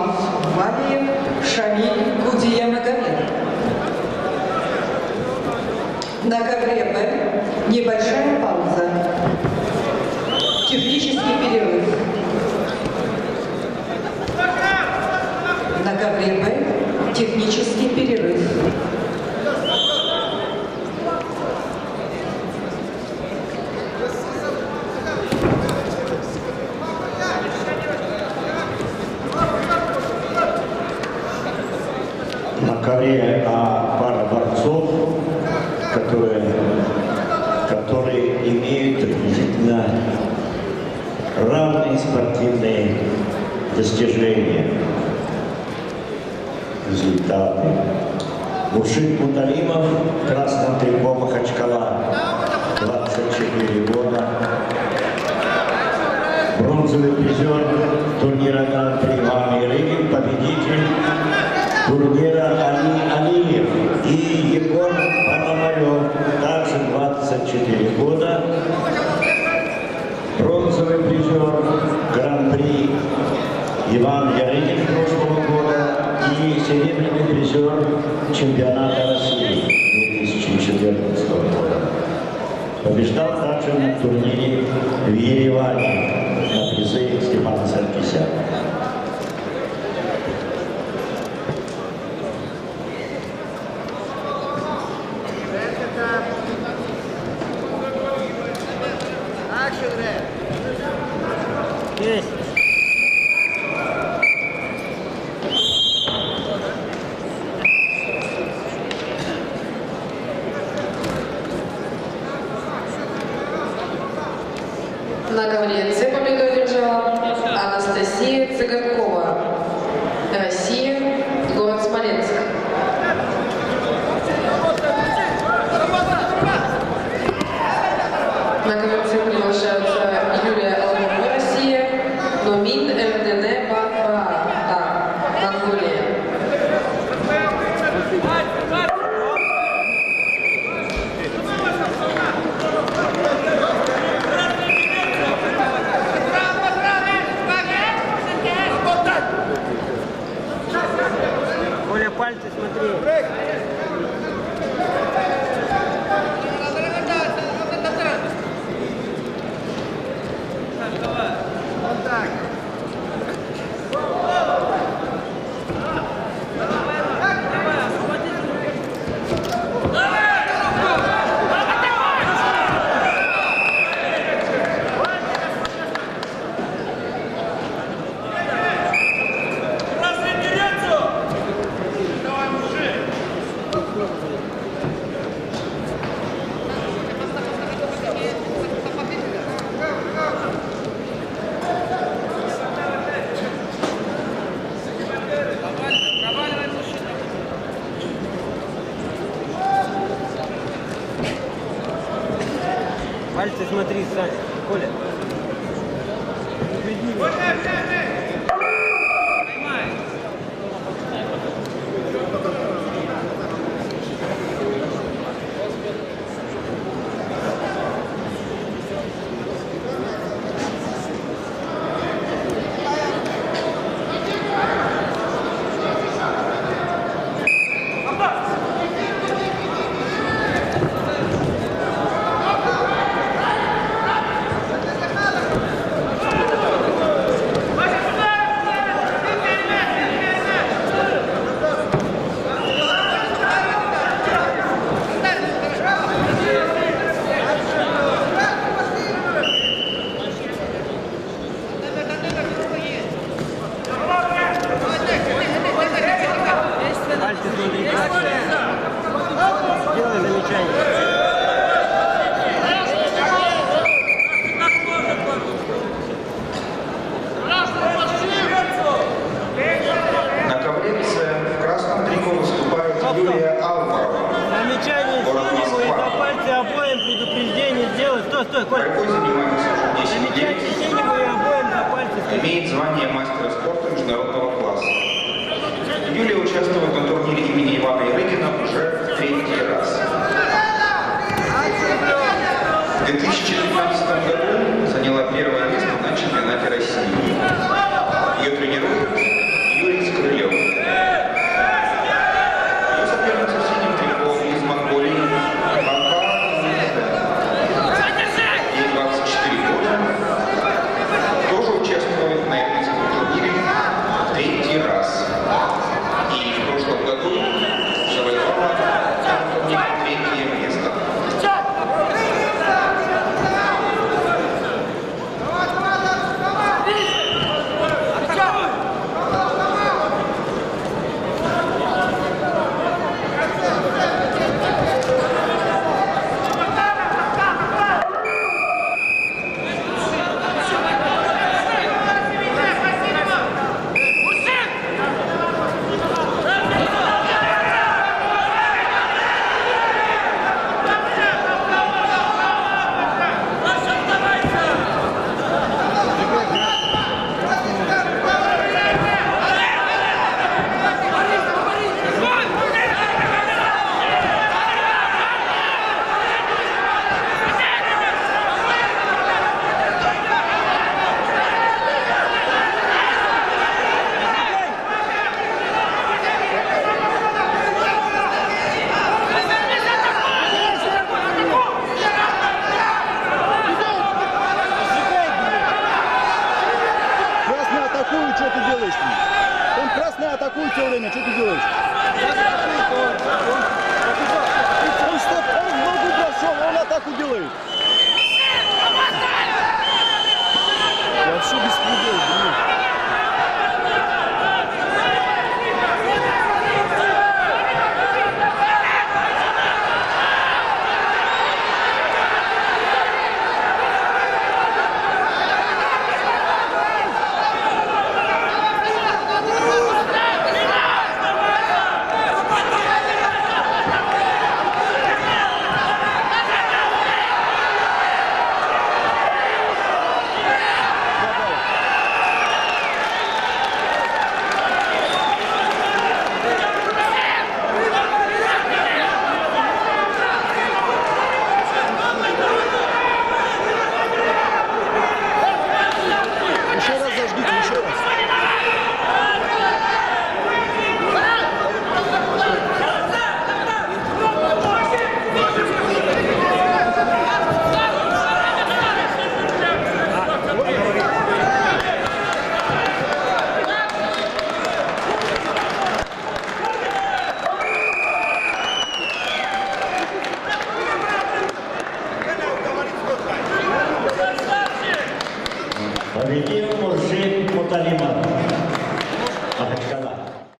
Имам Валиев Шамиль Гудия-Магомед. На ковре Б небольшая пауза. Технический перерыв. На ковре Б технический перерыв. Ковре а пара борцов, которые, которые имеют приблизительно равные спортивные достижения, результаты. Муршид Муталимов, красным трико Махачкала, 24 года. Бронзовый призер турнира Гран-при Иван Ирыгин, победитель турнира Али Алиев и Егор Пономарев, также 24 года. Бронзовый призер Гран-при Иван Ярыгин прошлого года и серебряный призер чемпионата России 2014 года. Побеждал также на турнире в Ереване на призы Степана Саркисяна. Россия, Коля, пальцы смотри. Смотри, Саня. Коля. Пальцы Участвует на турнире имени Ивана Ирыгина красный атакует все время, что ты делаешь? Он что, он в ногу прошел, он атаку делает. Вообще беспредел,